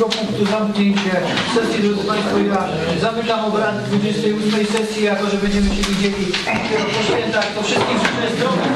punktu zamknięcie sesji, drodzy Państwo, ja zamykam obrady 28 sesji, jako że będziemy się widzieli dopiero po świętach, to wszystkim życzę zdrowia,